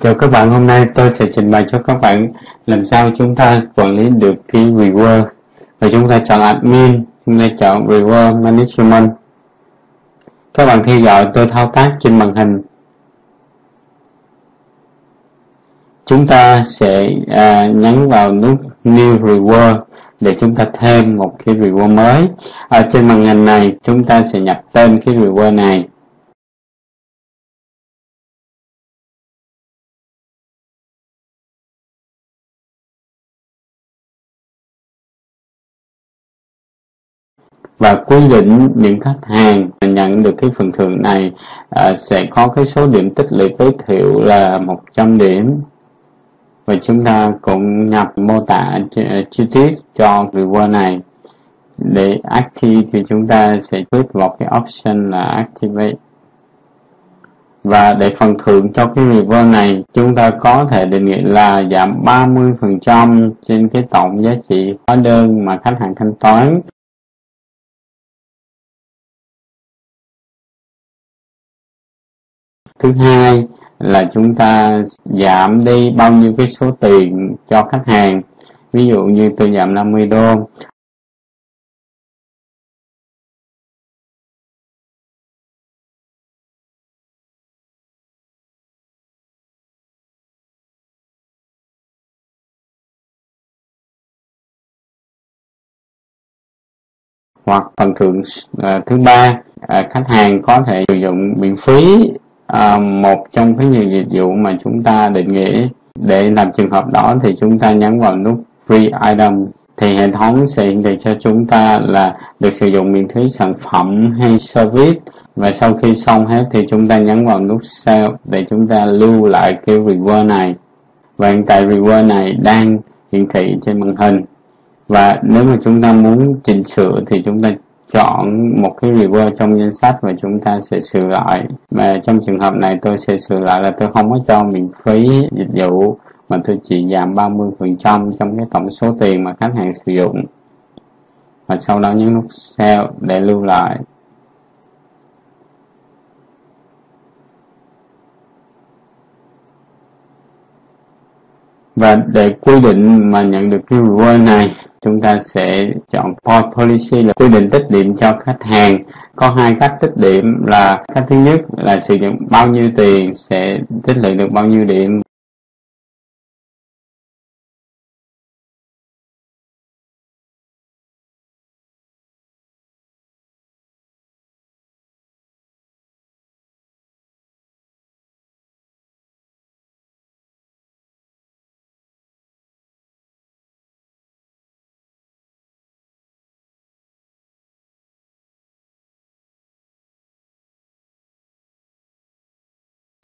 Chào các bạn, hôm nay tôi sẽ trình bày cho các bạn làm sao chúng ta quản lý được cái reward và chúng ta chọn admin, chúng ta chọn reward management. Các bạn theo dõi tôi thao tác trên màn hình. Chúng ta sẽ à, nhấn vào nút New Reward để chúng ta thêm một cái reward mới. Ở trên màn hình này chúng ta sẽ nhập tên cái reward này và quy định những khách hàng nhận được cái phần thưởng này à, sẽ có cái số điểm tích lũy tối thiểu là 100 điểm. Và chúng ta cũng nhập mô tả chi tiết cho reward này. Để active thì chúng ta sẽ click vào cái option là activate. Và để phần thưởng cho cái reward này chúng ta có thể định nghĩa là giảm 30% trên cái tổng giá trị hóa đơn mà khách hàng thanh toán. Thứ hai là chúng ta giảm đi bao nhiêu cái số tiền cho khách hàng ví dụ như tôi giảm 50 đô. Hoặc phần thưởng uh, thứ ba uh, khách hàng có thể sử dụng miễn phí à, một trong cái nhiều dịch vụ mà chúng ta định nghĩa để làm trường hợp đó thì chúng ta nhấn vào nút free item. Thì hệ thống sẽ hiển thị cho chúng ta là được sử dụng miễn phí sản phẩm hay service. Và sau khi xong hết thì chúng ta nhấn vào nút save để chúng ta lưu lại cái reward này. Và hiện tại reward này đang hiển thị trên màn hình. Và nếu mà chúng ta muốn chỉnh sửa thì chúng ta chọn một cái river trong danh sách và chúng ta sẽ sửa lại. Mà trong trường hợp này tôi sẽ sửa lại là tôi không có cho miễn phí dịch vụ, mà tôi chỉ giảm 30% trong cái tổng số tiền mà khách hàng sử dụng. Và sau đó nhấn nút save để lưu lại. Và để quy định mà nhận được cái reward này chúng ta sẽ chọn point policy là quy định tích điểm cho khách hàng. Có hai cách tích điểm là cách thứ nhất là sử dụng bao nhiêu tiền sẽ tích lũy được bao nhiêu điểm.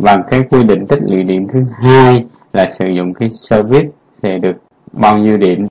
Và cái quy định tích lũy điểm thứ hai là sử dụng cái service sẽ được bao nhiêu điểm?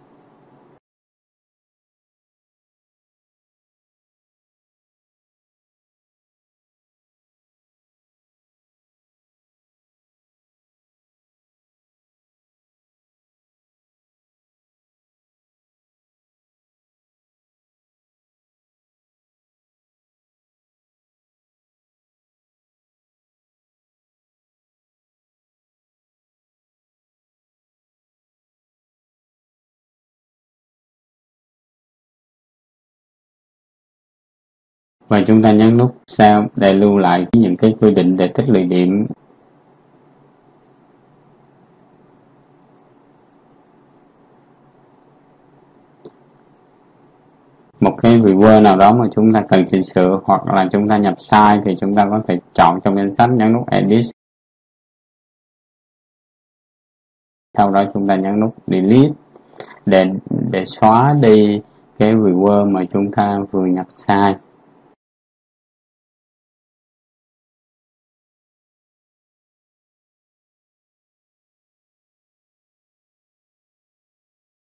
Và chúng ta nhấn nút Save để lưu lại những cái quy định để tích lũy điểm. Một cái reward nào đó mà chúng ta cần chỉnh sửa hoặc là chúng ta nhập sai thì chúng ta có thể chọn trong danh sách nhấn nút Edit. Sau đó chúng ta nhấn nút Delete để để xóa đi cái reward mà chúng ta vừa nhập sai.